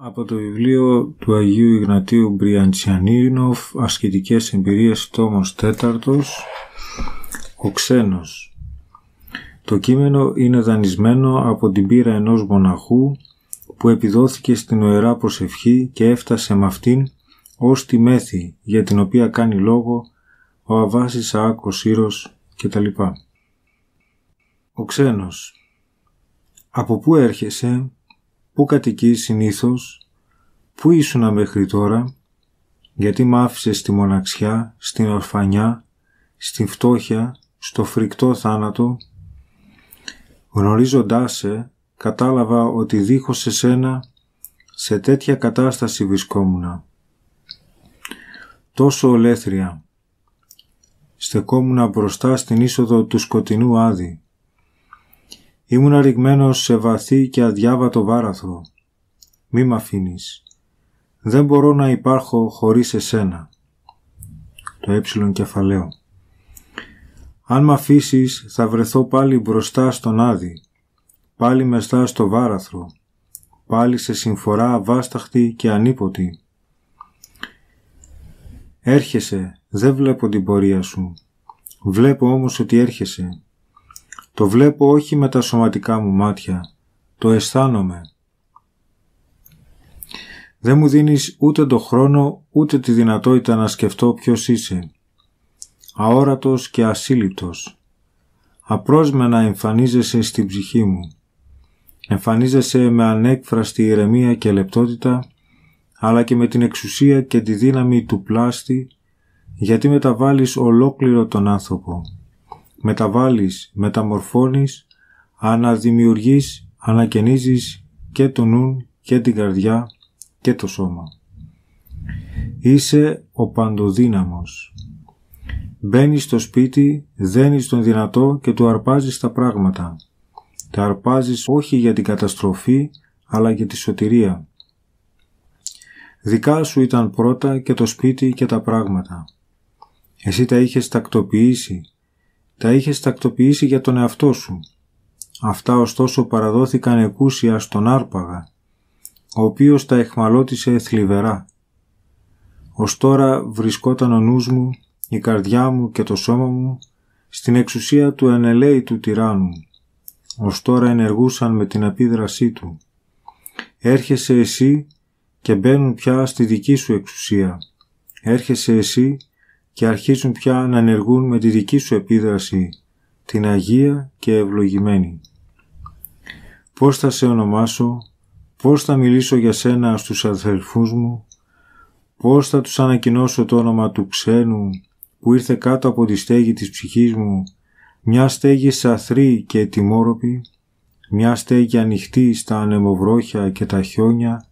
Από το βιβλίο του Αγίου Ιγνατίου Μπριαντσιανίνοφ «Ασκητικές εμπειρίες τόμος τέταρτος» «Ο ξένος». Το κείμενο είναι δανεισμένο από την πείρα ενός μοναχού που επιδόθηκε στην οερά προσευχή και έφτασε με αυτήν ως τη μέθη για την οποία κάνει λόγο ο Αβάσης Αάκος Ήρος κτλ. Ο ξένος Από πού έρχεσαι Πού κατοικείς συνήθως, πού ήσουνα μέχρι τώρα, γιατί μ' άφησες στη μοναξιά, στην ορφανιά, στη φτώχεια, στο φρικτό θάνατο; Γνωρίζοντάς σε, κατάλαβα ότι δίχως εσένα σε τέτοια κατάσταση βρισκόμουνα. Τόσο ολέθρια. Στεκόμουνα μπροστά στην είσοδο του σκοτεινού άδη. Ήμουν αρριγμένος σε βαθύ και αδιάβατο βάραθρο. Μη μ' αφήνεις. Δεν μπορώ να υπάρχω χωρίς εσένα. Το ε κεφαλαίο. Αν μ' αφήσεις, θα βρεθώ πάλι μπροστά στον Άδη, πάλι μεστά στο βάραθρο, πάλι σε συμφορά αβάσταχτη και ανίποτη. Έρχεσαι, δεν βλέπω την πορεία σου. Βλέπω όμως ότι έρχεσαι. Το βλέπω όχι με τα σωματικά μου μάτια. Το αισθάνομαι. Δεν μου δίνεις ούτε το χρόνο ούτε τη δυνατότητα να σκεφτώ ποιος είσαι. Αόρατος και ασύλληπτος. Απρόσμενα εμφανίζεσαι στην ψυχή μου. Εμφανίζεσαι με ανέκφραστη ηρεμία και λεπτότητα, αλλά και με την εξουσία και τη δύναμη του πλάστη, γιατί μεταβάλλεις ολόκληρο τον άνθρωπο μεταβάλεις, μεταμορφώνεις, αναδημιουργείς, ανακαινίζεις και το νου και την καρδιά και το σώμα. Είσαι ο παντοδύναμος. Μπαίνεις στο σπίτι, δένεις τον δυνατό και του αρπάζεις τα πράγματα. Τα αρπάζεις όχι για την καταστροφή, αλλά για τη σωτηρία. Δικά σου ήταν πρώτα και το σπίτι και τα πράγματα. Εσύ τα είχες τακτοποιήσει, τα είχες τακτοποιήσει για τον εαυτό σου. Αυτά ωστόσο παραδόθηκαν εκούσια στον Άρπαγα, ο οποίος τα εχμαλώτησε θλιβερά. Ως τώρα βρισκόταν ο νους μου, η καρδιά μου και το σώμα μου στην εξουσία του ενελέητου τυράννου. Ως τώρα ενεργούσαν με την επίδρασή του. Έρχεσαι εσύ και μπαίνουν πια στη δική σου εξουσία. Έρχεσαι εσύ και αρχίζουν πια να ενεργούν με τη δική σου επίδραση, την Αγία και ευλογημένη. Πώς θα σε ονομάσω, πώς θα μιλήσω για σένα στους αδελφούς μου, πώς θα τους ανακοινώσω το όνομα του ξένου που ήρθε κάτω από τη στέγη της ψυχής μου, μια στέγη σαθρή και τιμόροπη, μια στέγη ανοιχτή στα ανεμοβρόχια και τα χιόνια,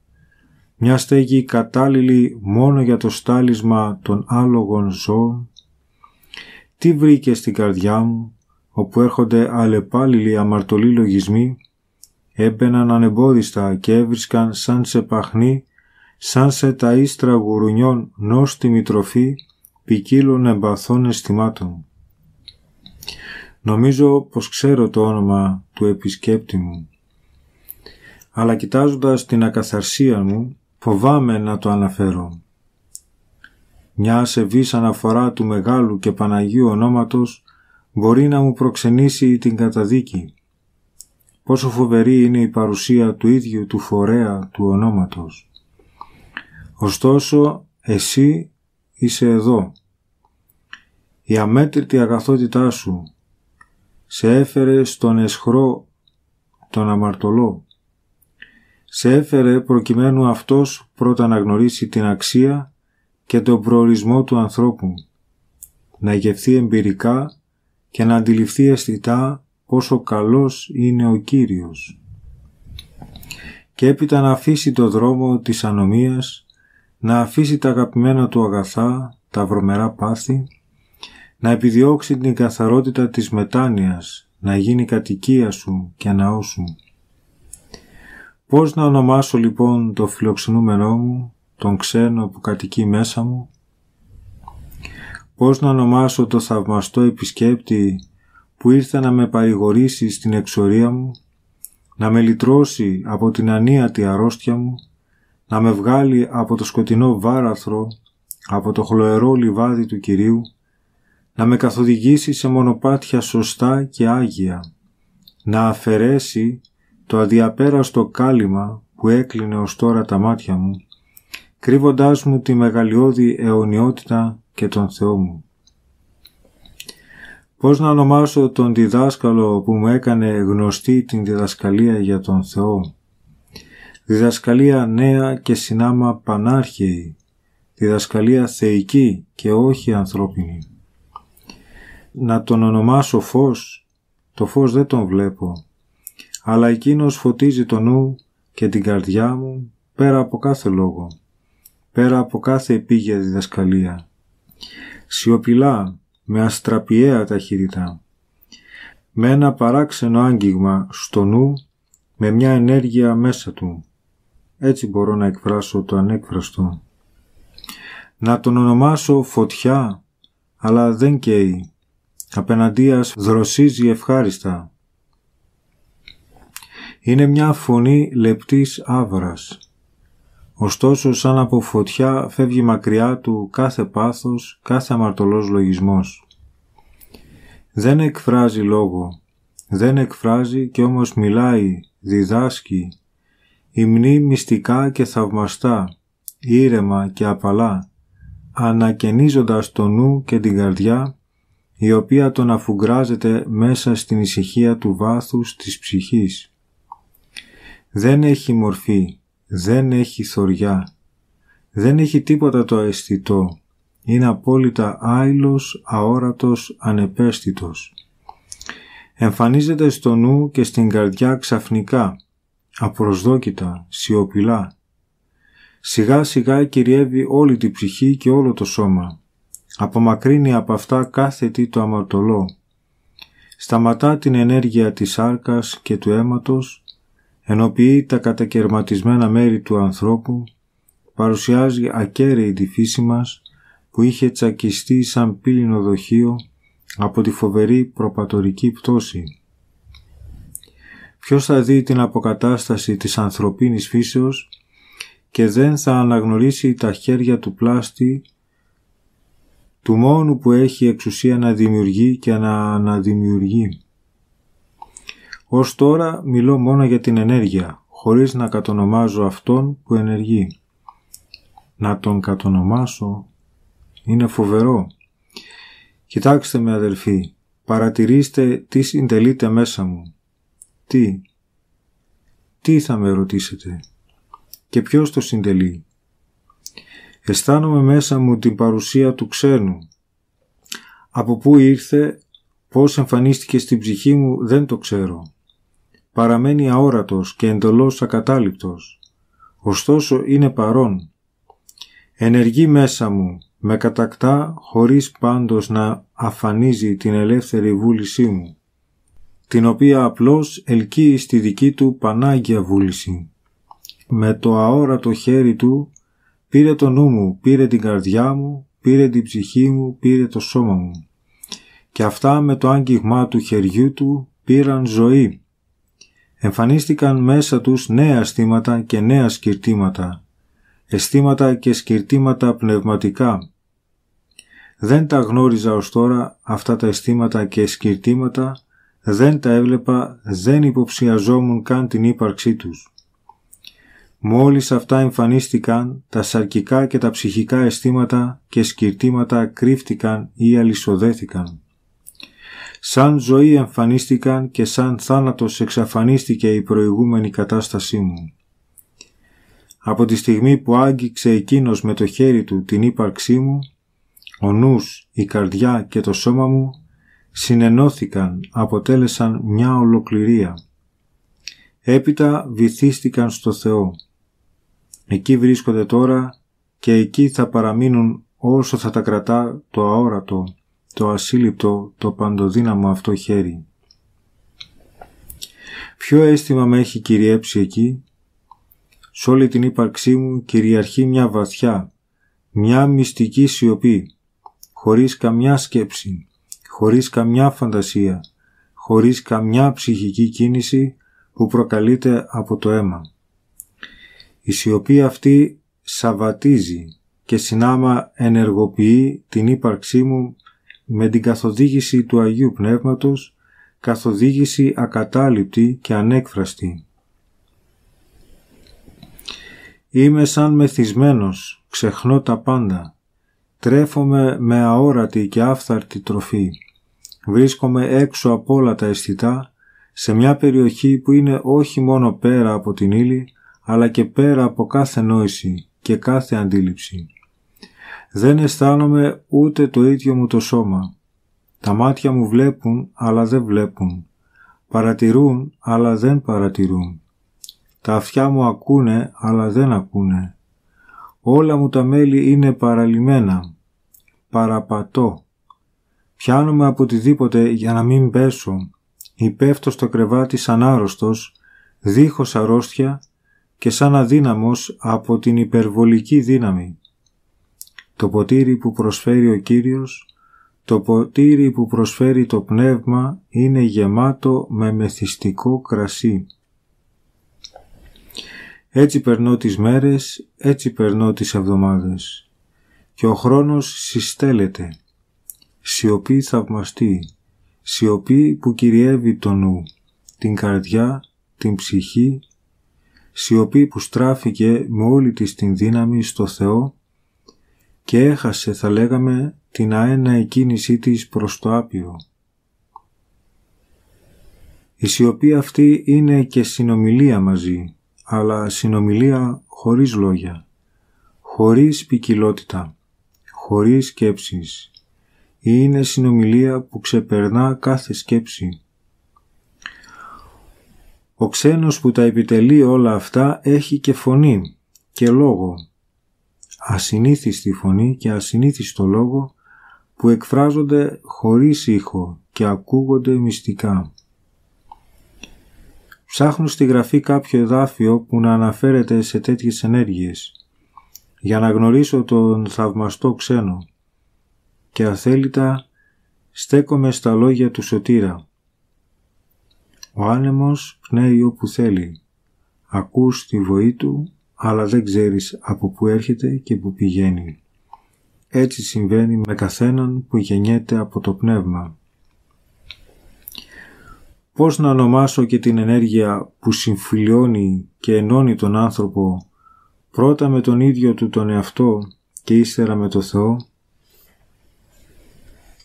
μια στέγη κατάλληλη μόνο για το στάλισμα των άλογων ζώων. Τι βρήκε στην καρδιά μου, όπου έρχονται αλλεπάλληλοι αμαρτωλοί λογισμοί, έμπαιναν ανεμπόδιστα και έβρισκαν σαν σε παχνί, σαν σε τα ίστρα γουρουνιών νόστιμη τροφή ποικίλων εμπαθών αισθημάτων. Νομίζω πως ξέρω το όνομα του επισκέπτη μου, αλλά κοιτάζοντας την ακαθαρσία μου, Φοβάμαι να το αναφέρω. Μια ασεβής αναφορά του Μεγάλου και Παναγίου ονόματος μπορεί να μου προξενήσει την καταδίκη. Πόσο φοβερή είναι η παρουσία του ίδιου του φορέα του ονόματος. Ωστόσο, εσύ είσαι εδώ. Η αμέτρητη αγαθότητά σου σε έφερε στον εσχρό τον αμαρτωλό σε έφερε προκειμένου αυτός πρώτα να γνωρίσει την αξία και τον προορισμό του ανθρώπου, να ηγευθεί εμπειρικά και να αντιληφθεί αισθητά πόσο καλός είναι ο Κύριος. Και έπειτα να αφήσει το δρόμο της ανομίας, να αφήσει τα αγαπημένα του αγαθά, τα βρωμερά πάθη, να επιδιώξει την καθαρότητα της μετάνοιας, να γίνει κατοικία σου και ναός σου. Πώς να ονομάσω λοιπόν το φιλοξενούμενό μου, τον ξένο που κατοικεί μέσα μου; Πώς να ονομάσω το θαυμαστό επισκέπτη που ήρθε να με παρηγορήσει στην εξορία μου, να με λυτρώσει από την ανίατη αρρώστια μου, να με βγάλει από το σκοτεινό βάραθρο, από το χλωερό λιβάδι του Κυρίου, να με καθοδηγήσει σε μονοπάτια σωστά και άγια, να αφαιρέσει το αδιαπέραστο κάλυμα που έκλεινε ως τώρα τα μάτια μου, κρύβοντάς μου τη μεγαλειώδη αιωνιότητα και τον Θεό μου. Πώς να ονομάσω τον διδάσκαλο που μου έκανε γνωστή την διδασκαλία για τον Θεό; Διδασκαλία νέα και συνάμα πανάρχαιη. Διδασκαλία θεϊκή και όχι ανθρώπινη. Να τον ονομάσω φως. Το φως δεν τον βλέπω. Αλλά εκείνος φωτίζει το νου και την καρδιά μου πέρα από κάθε λόγο. Πέρα από κάθε επίγεια διδασκαλία. Σιωπηλά με αστραπιαία ταχύτητα, με ένα παράξενο άγγιγμα στο νου, με μια ενέργεια μέσα του. Έτσι μπορώ να εκφράσω το ανέκφραστο. Να τον ονομάσω φωτιά, αλλά δεν καίει. Απέναντίας δροσίζει ευχάριστα. Είναι μια φωνή λεπτής άβρας. Ωστόσο σαν από φωτιά φεύγει μακριά του κάθε πάθος, κάθε αμαρτωλός λογισμός. Δεν εκφράζει λόγο, δεν εκφράζει και όμως μιλάει, διδάσκει, υμνεί μυστικά και θαυμαστά, ήρεμα και απαλά, ανακαινίζοντας το νου και την καρδιά, η οποία τον αφουγκράζεται μέσα στην ησυχία του βάθους της ψυχής. Δεν έχει μορφή, δεν έχει θωριά, δεν έχει τίποτα το αισθητό, είναι απόλυτα άειλος, αόρατος, ανεπαίσθητος. Εμφανίζεται στο νου και στην καρδιά ξαφνικά, απροσδόκητα, σιωπηλά. Σιγά σιγά κυριεύει όλη την ψυχή και όλο το σώμα. Απομακρύνει από αυτά κάθε τι το αμαρτωλό. Σταματά την ενέργεια της άρκας και του αίματος ενοποιεί τα κατακαιρματισμένα μέρη του ανθρώπου, παρουσιάζει ακέραιη τη φύση μας που είχε τσακιστεί σαν πύληνο δοχείο από τη φοβερή προπατορική πτώση. Ποιος θα δει την αποκατάσταση της ανθρωπίνης φύσεως και δεν θα αναγνωρίσει τα χέρια του πλάστη του μόνου που έχει εξουσία να δημιουργεί και να αναδημιουργεί. Ως τώρα μιλώ μόνο για την ενέργεια, χωρίς να κατονομάζω αυτόν που ενεργεί. Να τον κατονομάσω είναι φοβερό. Κοιτάξτε με αδελφοί, παρατηρήστε τι συντελείται μέσα μου. Τι, τι θα με ρωτήσετε και ποιος το συντελεί. Αισθάνομαι μέσα μου την παρουσία του ξένου. Από πού ήρθε, πώς εμφανίστηκε στην ψυχή μου δεν το ξέρω παραμένει αόρατος και εντολώς ακατάληπτος. Ωστόσο είναι παρόν. Ενεργεί μέσα μου, με κατακτά χωρίς πάντως να αφανίζει την ελεύθερη βούλησή μου, την οποία απλώς ελκύει στη δική του Πανάγια βούληση. Με το αόρατο χέρι του πήρε το νου μου, πήρε την καρδιά μου, πήρε την ψυχή μου, πήρε το σώμα μου. Και αυτά με το άγγιγμά του χεριού του πήραν ζωή εμφανίστηκαν μέσα τους νέα αισθήματα και νέα σκυρτήματα, αισθήματα και σκυρτήματα πνευματικά. Δεν τα γνώριζα ως τώρα αυτά τα αισθήματα και σκυρτήματα, δεν τα έβλεπα, δεν υποψιαζόμουν καν την ύπαρξή τους. Μόλις αυτά εμφανίστηκαν, τα σαρκικά και τα ψυχικά αισθήματα και σκυρτήματα κρύφτηκαν ή αλυσοδέθηκαν. Σαν ζωή εμφανίστηκαν και σαν θάνατος εξαφανίστηκε η προηγούμενη κατάστασή μου. Από τη στιγμή που άγγιξε εκείνος με το χέρι του την ύπαρξή μου, ο νους, η καρδιά και το σώμα μου συνενώθηκαν, αποτέλεσαν μια ολοκληρία. Έπειτα βυθίστηκαν στο Θεό. Εκεί βρίσκονται τώρα και εκεί θα παραμείνουν όσο θα τα κρατά το αόρατο, το ασύλληπτο, το παντοδύναμο αυτό χέρι. Ποιο αίσθημα με έχει κυριέψει εκεί; Σ' όλη την ύπαρξή μου κυριαρχεί μια βαθιά, μια μυστική σιωπή, χωρίς καμιά σκέψη, χωρίς καμιά φαντασία, χωρίς καμιά ψυχική κίνηση που προκαλείται από το αίμα. η σιωπή αυτή σαβατίζει και συνάμα ενεργοποιεί την ύπαρξή μου με την καθοδήγηση του Αγίου Πνεύματος, καθοδήγηση ακατάληπτη και ανέκφραστη. Είμαι σαν μεθυσμένος, ξεχνώ τα πάντα. Τρέφομαι με αόρατη και άφθαρτη τροφή. Βρίσκομαι έξω από όλα τα αισθητά, σε μια περιοχή που είναι όχι μόνο πέρα από την ύλη, αλλά και πέρα από κάθε νόηση και κάθε αντίληψη. Δεν αισθάνομαι ούτε το ίδιο μου το σώμα. Τα μάτια μου βλέπουν, αλλά δεν βλέπουν. Παρατηρούν, αλλά δεν παρατηρούν. Τα αυτιά μου ακούνε, αλλά δεν ακούνε. Όλα μου τα μέλη είναι παραλυμένα. Παραπατώ. Πιάνομαι από οτιδήποτε για να μην πέσω. Υπέφτω στο κρεβάτι σαν άρρωστος, δίχως αρρώστια και σαν αδύναμος από την υπερβολική δύναμη. Το ποτήρι που προσφέρει ο Κύριος, το ποτήρι που προσφέρει το πνεύμα είναι γεμάτο με μεθυστικό κρασί. Έτσι περνώ τις μέρες, έτσι περνώ τις εβδομάδες. Και ο χρόνος συστέλλεται. Σιωπή θαυμαστή, σιωπή που κυριεύει το νου, την καρδιά, την ψυχή, σιωπή που στράφηκε με όλη της την δύναμη στο Θεό και έχασε θα λέγαμε την αένα κίνησή της προς το άπειρο. Η σιωπή αυτή είναι και συνομιλία μαζί, αλλά συνομιλία χωρίς λόγια, χωρίς ποικιλότητα, χωρίς σκέψεις. Είναι συνομιλία που ξεπερνά κάθε σκέψη. Ο ξένος που τα επιτελεί όλα αυτά έχει και φωνή και λόγο. Ασυνήθιστη φωνή και ασυνήθιστο λόγο που εκφράζονται χωρίς ήχο και ακούγονται μυστικά. Ψάχνω στη γραφή κάποιο εδάφιο που να αναφέρεται σε τέτοιες ενέργειες για να γνωρίσω τον θαυμαστό ξένο και αθέλητα στέκομαι στα λόγια του Σωτήρα. Ο άνεμος πνέει όπου θέλει. Ακούς τη βοή του, αλλά δεν ξέρεις από πού έρχεται και πού πηγαίνει. Έτσι συμβαίνει με καθέναν που γεννιέται από το πνεύμα. Πώς να ονομάσω και την ενέργεια που συμφιλιώνει και ενώνει τον άνθρωπο πρώτα με τον ίδιο του τον εαυτό και ύστερα με το Θεό;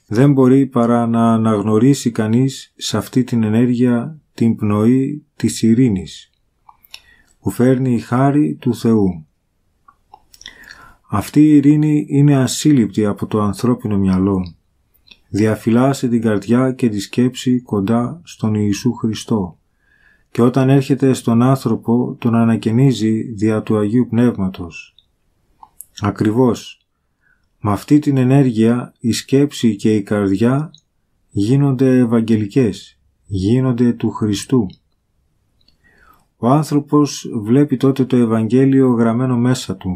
Δεν μπορεί παρά να αναγνωρίσει κανείς σε αυτή την ενέργεια την πνοή της ειρήνης που φέρνει η χάρη του Θεού. Αυτή η ειρήνη είναι ασύλληπτη από το ανθρώπινο μυαλό. Διαφυλάσσει την καρδιά και τη σκέψη κοντά στον Ιησού Χριστό και όταν έρχεται στον άνθρωπο τον ανακαινίζει δια του Αγίου Πνεύματος. Ακριβώς, με αυτή την ενέργεια η σκέψη και η καρδιά γίνονται ευαγγελικές, γίνονται του Χριστού. Ο άνθρωπος βλέπει τότε το Ευαγγέλιο γραμμένο μέσα του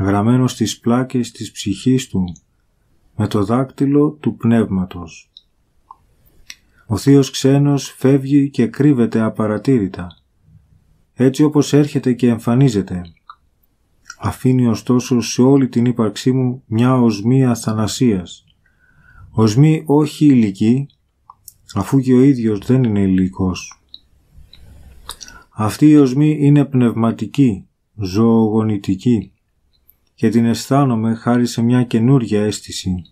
γραμμένο στις πλάκες της ψυχής του με το δάκτυλο του πνεύματος. Ο θείος ξένος φεύγει και κρύβεται απαρατήρητα, έτσι όπως έρχεται και εμφανίζεται. Αφήνει ωστόσο σε όλη την ύπαρξή μου μια οσμή αθανασίας. Οσμή όχι ηλική, αφού και ο ίδιος δεν είναι υλικός. Αυτή η οσμή είναι πνευματική, ζωογονητική και την αισθάνομαι χάρη σε μια καινούργια αίσθηση,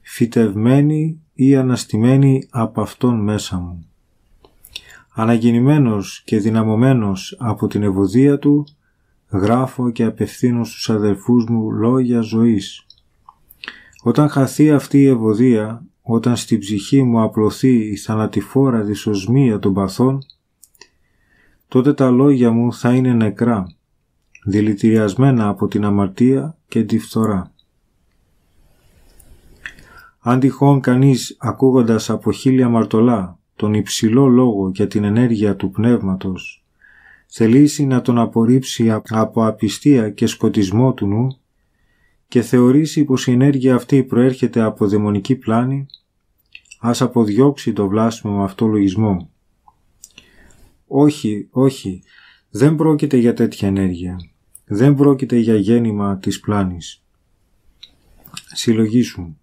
φυτευμένη ή αναστημένη από αυτόν μέσα μου. Αναγεννημένος και δυναμωμένος από την ευωδία του, γράφω και απευθύνω στους αδελφούς μου λόγια ζωής. Όταν χαθεί αυτή η ευωδία, όταν στην ψυχή μου απλωθεί η θανατηφόρα δυσοσμία των παθών, τότε τα λόγια μου θα είναι νεκρά δηλητηριασμένα από την αμαρτία και τη φθορά. Αν τυχόν κανείς ακούγοντας από χίλια μαρτωλά τον υψηλό λόγο για την ενέργεια του πνεύματος θελήσει να τον απορρίψει από απιστία και σκοτισμό του νου και θεωρήσει πως η ενέργεια αυτή προέρχεται από δαιμονική πλάνη, ας αποδιώξει το βλάσιμο αυτό λογισμό. Όχι, όχι, Δεν πρόκειται για τέτοια ενέργεια. Δεν πρόκειται για γέννημα της πλάνης. Συλλογήσου.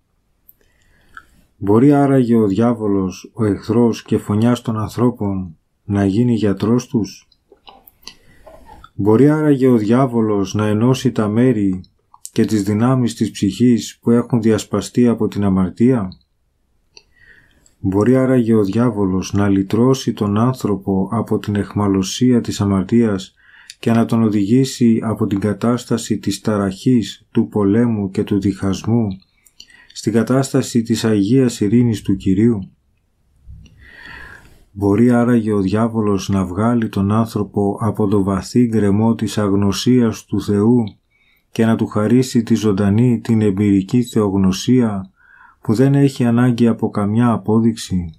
Μπορεί άραγε ο διάβολος, ο εχθρός και φωνιάς των ανθρώπων να γίνει γιατρός τους; Μπορεί άραγε ο διάβολος να ενώσει τα μέρη και τις δυνάμεις της ψυχής που έχουν διασπαστεί από την αμαρτία; Μπορεί άραγε ο διάβολος να λυτρώσει τον άνθρωπο από την εχμαλωσία της αμαρτίας και να τον οδηγήσει από την κατάσταση της ταραχής, του πολέμου και του διχασμού στην κατάσταση της Αγίας Ειρήνης του Κυρίου. Μπορεί άραγε ο διάβολος να βγάλει τον άνθρωπο από το βαθύ γκρεμό της αγνωσίας του Θεού και να του χαρίσει τη ζωντανή την εμπειρική θεογνωσία που δεν έχει ανάγκη από καμιά απόδειξη.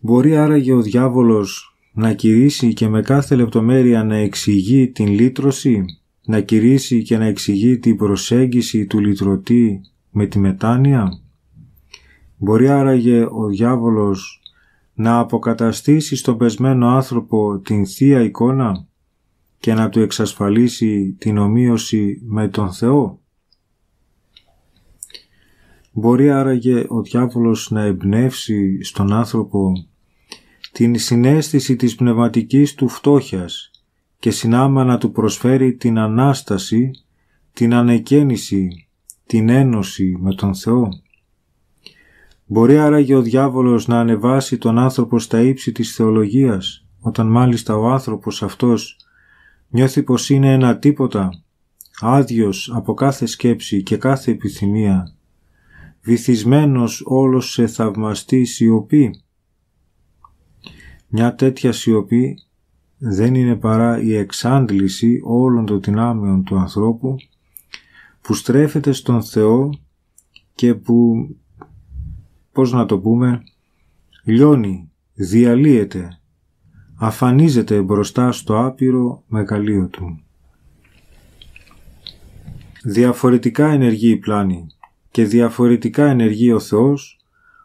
Μπορεί άραγε ο διάβολος να κηρύσει και με κάθε λεπτομέρεια να εξηγεί την λύτρωση, να κηρύσει και να εξηγεί την προσέγγιση του λυτρωτή με τη μετάνοια. Μπορεί άραγε ο διάβολος να αποκαταστήσει στον πεσμένο άνθρωπο την Θεία εικόνα και να του εξασφαλίσει την ομοίωση με τον Θεό. Μπορεί άραγε ο διάβολος να εμπνεύσει στον άνθρωπο την συνέστηση της πνευματικής του φτώχειας και συνάμα να του προσφέρει την Ανάσταση, την ανεκαίνιση, την ένωση με τον Θεό. Μπορεί άραγε ο διάβολος να ανεβάσει τον άνθρωπο στα ύψη της θεολογίας, όταν μάλιστα ο άνθρωπος αυτός νιώθει πως είναι ένα τίποτα, άδειος από κάθε σκέψη και κάθε επιθυμία, βυθισμένος όλος σε θαυμαστή σιωπή. Μια τέτοια σιωπή δεν είναι παρά η εξάντληση όλων των δυνάμεων του ανθρώπου που στρέφεται στον Θεό και που, πώς να το πούμε, λιώνει, διαλύεται, αφανίζεται μπροστά στο άπειρο μεγαλείο του. Διαφορετικά ενεργεί η πλάνη και διαφορετικά ενεργεί ο Θεός,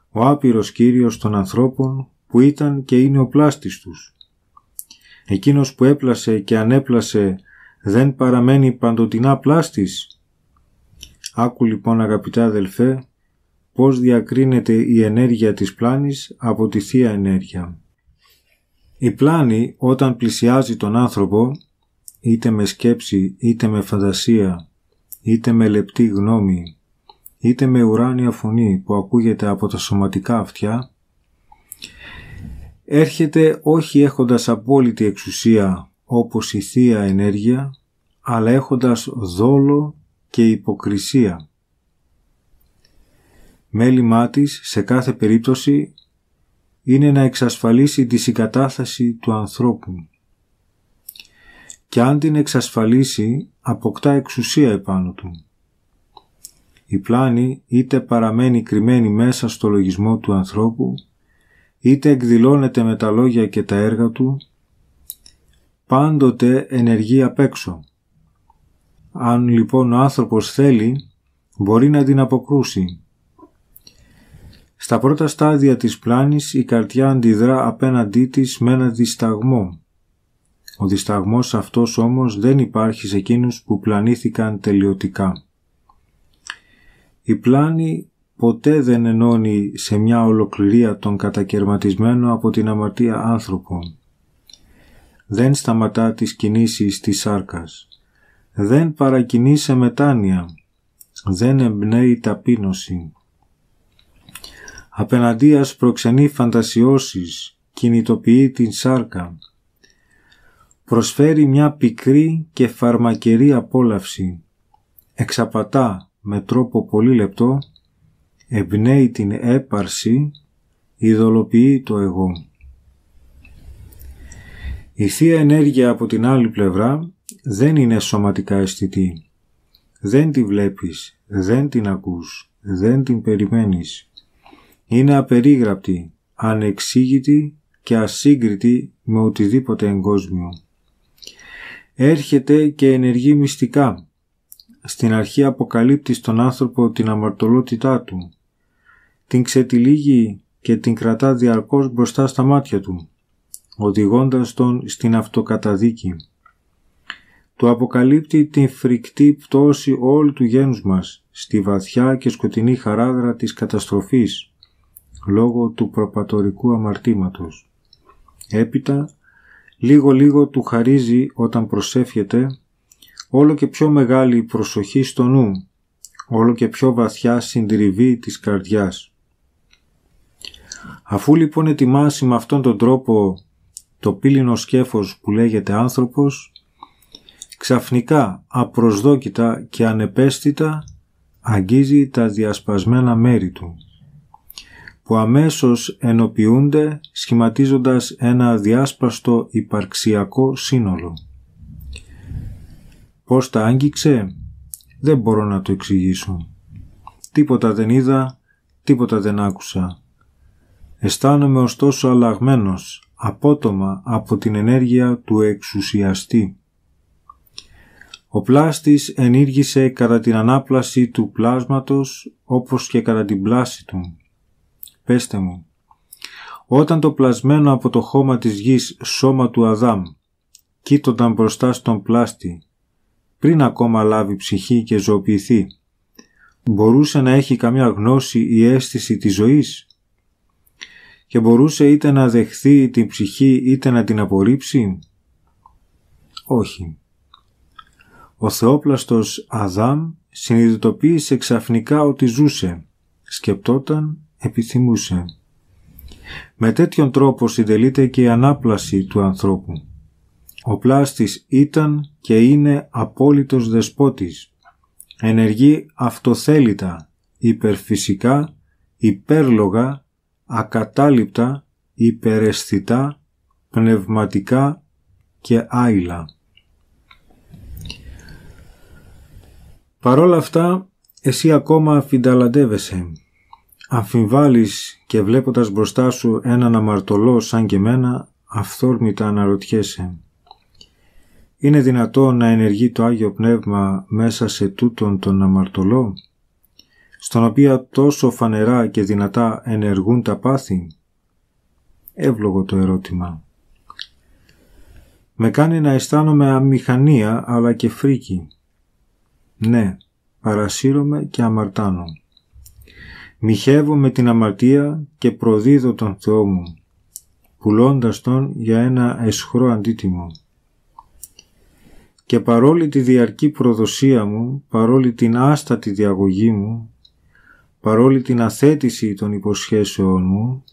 ο άπειρος Κύριος των ανθρώπων που ήταν και είναι ο πλάστης τους. Εκείνος που έπλασε και ανέπλασε δεν παραμένει παντοτινά πλάστης. Άκου λοιπόν αγαπητά αδελφέ πώς διακρίνεται η ενέργεια της πλάνης από τη Θεία Ενέργεια. Η πλάνη όταν πλησιάζει τον άνθρωπο είτε με σκέψη είτε με φαντασία είτε με λεπτή γνώμη είτε με ουράνια φωνή που ακούγεται από τα σωματικά αυτιά έρχεται όχι έχοντας απόλυτη εξουσία όπως η Θεία Ενέργεια, αλλά έχοντας δόλο και υποκρισία. Μέλημά της σε κάθε περίπτωση είναι να εξασφαλίσει τη συγκατάθεση του ανθρώπου. Και αν την εξασφαλίσει, αποκτά εξουσία επάνω του. Η πλάνη είτε παραμένει κρυμμένη μέσα στο λογισμό του ανθρώπου, είτε εκδηλώνεται με τα λόγια και τα έργα του, πάντοτε ενεργεί απ' έξω. Αν λοιπόν ο άνθρωπος θέλει, μπορεί να την αποκρούσει. Στα πρώτα στάδια της πλάνης η καρδιά αντιδρά απέναντί της με ένα δισταγμό. Ο δισταγμός αυτός όμως δεν υπάρχει σε εκείνους που πλανήθηκαν τελειωτικά. Η πλάνη ποτέ δεν ενώνει σε μια ολοκληρία τον κατακαιρματισμένο από την αμαρτία άνθρωπο. Δεν σταματά τις κινήσεις της σάρκας. Δεν παρακινεί σε μετάνοια. Δεν εμπνέει ταπείνωση. Απέναντίας προξενεί φαντασιώσεις, κινητοποιεί την σάρκα. Προσφέρει μια πικρή και φαρμακερή απόλαυση. Εξαπατά με τρόπο πολύ λεπτό εμπνέει την έπαρση, ειδωλοποιεί το εγώ. Η Θεία Ενέργεια από την άλλη πλευρά δεν είναι σωματικά αισθητή. Δεν τη βλέπεις, δεν την ακούς, δεν την περιμένεις. Είναι απερίγραπτη, ανεξήγητη και ασύγκριτη με οτιδήποτε εγκόσμιο. Έρχεται και ενεργεί μυστικά. Στην αρχή αποκαλύπτει στον άνθρωπο την αμαρτωλότητά του, την ξετυλίγει και την κρατά διαρκώς μπροστά στα μάτια του. οδηγώντας τον στην αυτοκαταδίκη. Του αποκαλύπτει την φρικτή πτώση όλου του γένους μας στη βαθιά και σκοτεινή χαράδρα της καταστροφής λόγω του προπατορικού αμαρτήματος. Έπειτα, λίγο-λίγο του χαρίζει όταν προσεύχεται όλο και πιο μεγάλη προσοχή στο νου, όλο και πιο βαθιά συντριβή της καρδιάς. Αφού λοιπόν ετοιμάσει με αυτόν τον τρόπο το πύληνο σκέφος που λέγεται άνθρωπος, ξαφνικά, απροσδόκητα και ανεπαίσθητα αγγίζει τα διασπασμένα μέρη του, που αμέσως ενοποιούνται σχηματίζοντας ένα διάσπαστο υπαρξιακό σύνολο. Πώς τα άγγιξε, δεν μπορώ να το εξηγήσω. Τίποτα δεν είδα, τίποτα δεν άκουσα. Αισθάνομαι ωστόσο αλλαγμένος, απότομα από την ενέργεια του εξουσιαστή. Ο πλάστης ενήργησε κατά την ανάπλαση του πλάσματος όπως και κατά την πλάση του. Πέστε μου, όταν το πλασμένο από το χώμα της γης σώμα του Αδάμ κοίτονταν μπροστά στον πλάστη πριν ακόμα λάβει ψυχή και ζωοποιηθεί, μπορούσε να έχει καμιά γνώση ή αίσθηση της ζωής; Και μπορούσε είτε να δεχθεί την ψυχή είτε να την απορρίψει; Όχι. Ο θεόπλαστος Αδάμ συνειδητοποίησε ξαφνικά ότι ζούσε, σκεπτόταν, επιθυμούσε. Με τέτοιον τρόπο συντελείται και η ανάπλαση του ανθρώπου. Ο πλάστης ήταν και είναι απόλυτος δεσπότης. Ενεργεί αυτοθέλητα, υπερφυσικά, υπέρλογα, ακατάληπτα, υπεραισθητά, πνευματικά και άειλα. Παρόλα αυτά, εσύ ακόμα αφινταλαντεύεσαι. Αμφιβάλλεις και βλέποντας μπροστά σου έναν αμαρτωλό σαν και μένα, αυθόρμητα αναρωτιέσαι. Είναι δυνατό να ενεργεί το Άγιο Πνεύμα μέσα σε τούτον τον αμαρτωλό, στον οποίο τόσο φανερά και δυνατά ενεργούν τα πάθη; Εύλογο το ερώτημα. Με κάνει να αισθάνομαι αμηχανία αλλά και φρίκη. Ναι, παρασύρωμαι και αμαρτάνω. Μιχεύω με την αμαρτία και προδίδω τον Θεό μου, πουλώντας τον για ένα εσχρό αντίτιμο. Και παρόλη τη διαρκή προδοσία μου, παρόλη την άστατη διαγωγή μου, παρόλη την αθέτηση των υποσχέσεων μου,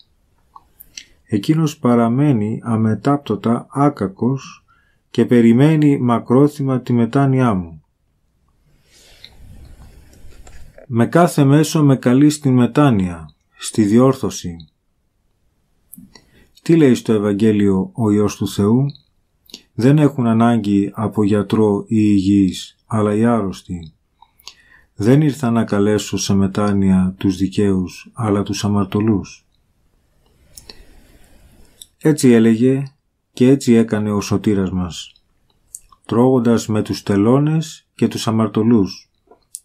εκείνος παραμένει αμετάπτωτα άκακος και περιμένει μακρόθυμα τη μετάνοιά μου. Με κάθε μέσο με καλεί στην μετάνοια, στη διόρθωση. Τι λέει στο Ευαγγέλιο ο Υιός του Θεού; Δεν έχουν ανάγκη από γιατρό ή υγιείς, αλλά οι άρρωστοι. Δεν ήρθα να καλέσω σε μετάνοια τους δικαίους, αλλά τους αμαρτωλούς. Έτσι έλεγε και έτσι έκανε ο σωτήρας μας, τρώγοντας με τους τελώνες και τους αμαρτωλούς,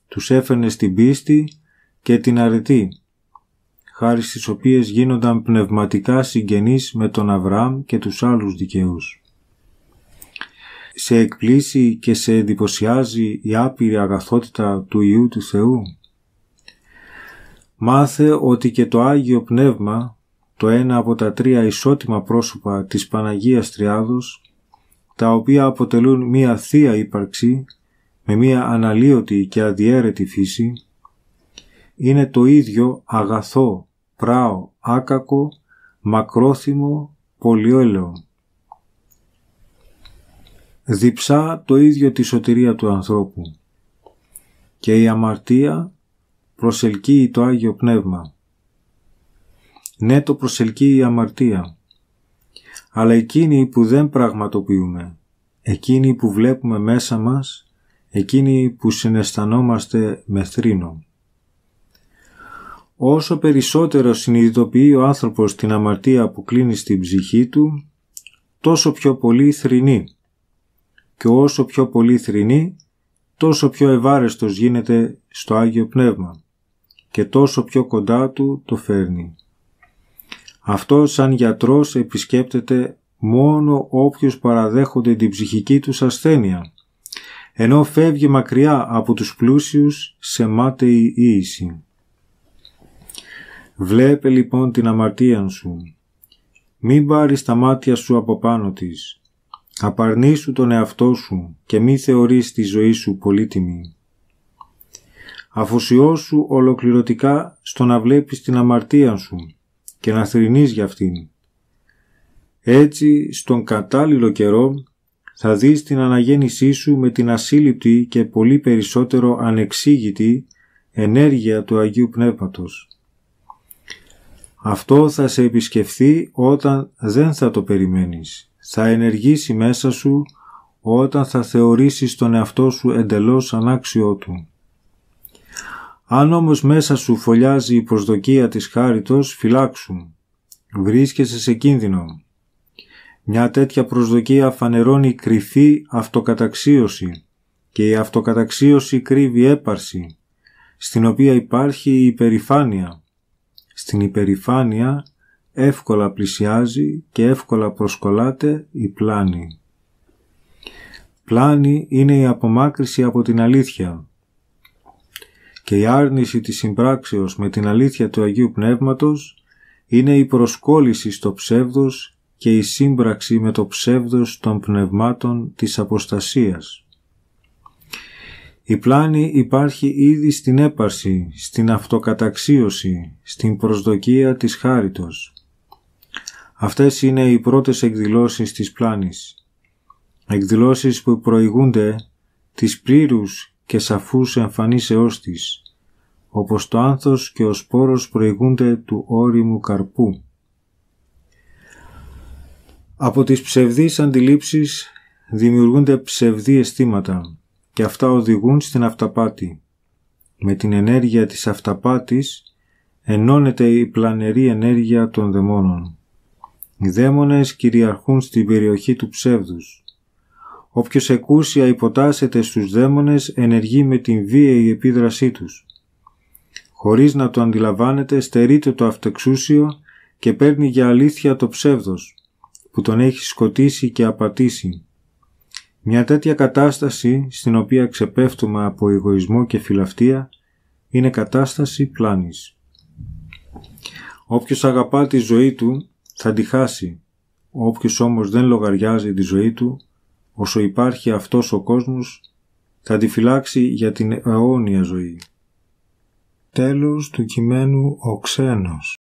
τους έφερνε στην πίστη και την αρετή, χάρη στις οποίες γίνονταν πνευματικά συγγενείς με τον Αβραάμ και τους άλλους δικαίους. Σε εκπλήσει και σε εντυπωσιάζει η άπειρη αγαθότητα του Ιού του Θεού; Μάθε ότι και το Άγιο Πνεύμα, το ένα από τα τρία ισότιμα πρόσωπα της Παναγίας Τριάδος, τα οποία αποτελούν μία θεία ύπαρξη με μία αναλύωτη και αδιέρετη φύση, είναι το ίδιο αγαθό, πράο, άκακο, μακρόθυμο, πολυόλαιο. Διψά το ίδιο τη σωτηρία του ανθρώπου και η αμαρτία προσελκύει το Άγιο Πνεύμα. Ναι, το προσελκύει η αμαρτία, αλλά εκείνη που δεν πραγματοποιούμε, εκείνη που βλέπουμε μέσα μας, εκείνοι που συναισθανόμαστε με θρήνο. Όσο περισσότερο συνειδητοποιεί ο άνθρωπος την αμαρτία που κλείνει στην ψυχή του, τόσο πιο πολύ θρηνεί. Και όσο πιο πολύ θρηνεί, τόσο πιο ευάρεστος γίνεται στο Άγιο Πνεύμα και τόσο πιο κοντά του το φέρνει. Αυτό σαν γιατρός επισκέπτεται μόνο όποιος παραδέχονται την ψυχική τους ασθένεια, ενώ φεύγει μακριά από τους πλούσιους σε μάταιη ίηση. Βλέπε λοιπόν την αμαρτία σου. Μην πάρεις τα μάτια σου από πάνω της. Απαρνήσου τον εαυτό σου και μη θεωρείς τη ζωή σου πολύτιμη. Αφοσιώσου ολοκληρωτικά στο να βλέπεις την αμαρτία σου και να θρηνείς για αυτήν. Έτσι, στον κατάλληλο καιρό θα δεις την αναγέννησή σου με την ασύλληπτη και πολύ περισσότερο ανεξήγητη ενέργεια του Αγίου Πνεύματος. Αυτό θα σε επισκεφθεί όταν δεν θα το περιμένεις. Θα ενεργήσει μέσα σου όταν θα θεωρήσεις τον εαυτό σου εντελώς ανάξιό του. Αν όμως μέσα σου φωλιάζει η προσδοκία της χάριτος, φυλάξου. Βρίσκεσαι σε κίνδυνο. Μια τέτοια προσδοκία φανερώνει κρυφή αυτοκαταξίωση και η αυτοκαταξίωση κρύβει έπαρση, στην οποία υπάρχει η υπερηφάνεια. Στην υπερηφάνεια εύκολα πλησιάζει και εύκολα προσκολάται η πλάνη. Πλάνη είναι η απομάκρυση από την αλήθεια και η άρνηση της συμπράξεως με την αλήθεια του Αγίου Πνεύματος είναι η προσκόλληση στο ψεύδος και η σύμπραξη με το ψεύδος των πνευμάτων της αποστασίας. Η πλάνη υπάρχει ήδη στην έπαρση, στην αυτοκαταξίωση, στην προσδοκία της χάριτος. Αυτές είναι οι πρώτες εκδηλώσεις της πλάνης. Εκδηλώσεις που προηγούνται της πλήρους και σαφούς εμφανίσεώς της, όπως το άνθος και ο σπόρος προηγούνται του όριμου καρπού. Από τις ψευδείς αντιλήψεις δημιουργούνται ψευδή αισθήματα και αυτά οδηγούν στην αυταπάτη. Με την ενέργεια της αυταπάτης ενώνεται η πλανερή ενέργεια των δαιμόνων. Οι δαίμονες κυριαρχούν στην περιοχή του ψεύδους. Όποιος εκούσια υποτάσσεται στους δαίμονες ενεργεί με την βίαιη επίδρασή τους. Χωρίς να το αντιλαμβάνεται στερείται το αυτεξούσιο και παίρνει για αλήθεια το ψεύδος που τον έχει σκοτήσει και απατήσει. Μια τέτοια κατάσταση στην οποία ξεπέφτουμε από εγωισμό και φιλαυτία είναι κατάσταση πλάνης. Όποιος αγαπά τη ζωή του θα τη χάσει. Όποιος όμως δεν λογαριάζει τη ζωή του, όσο υπάρχει αυτός ο κόσμος, θα τη φυλάξει για την αιώνια ζωή. Τέλος του κειμένου ο ξένος